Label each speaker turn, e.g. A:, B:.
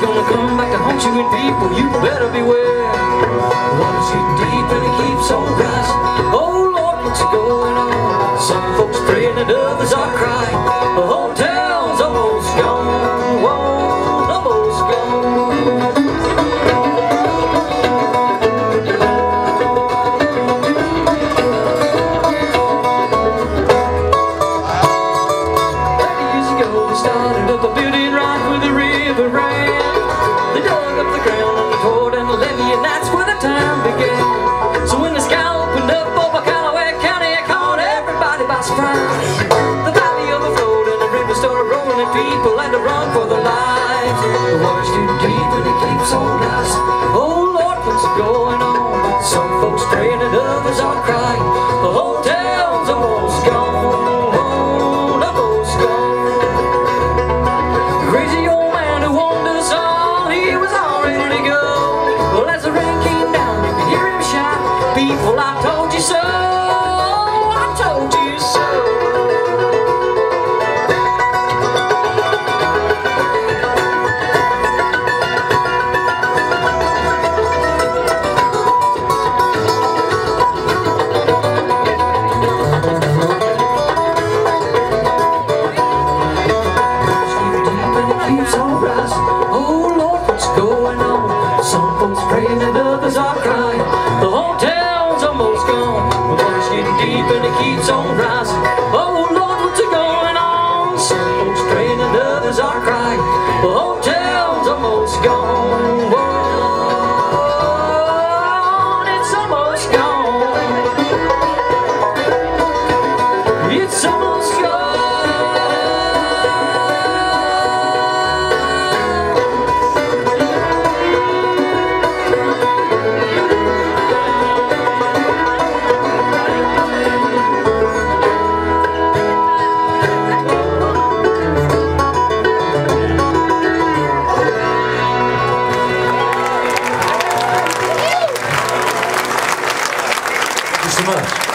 A: gonna come back to haunt you and people. You better beware. we started up a beauty rock where the river ran. They dug up the ground and they fort and the levee, and that's where the town began. So when the sky opened up over Calloway County, it caught everybody by surprise. The valley overflowed and the river started rolling, and people had to run for their lives. The water's too deep and it keeps on us. Oh, keeps on rising
B: much.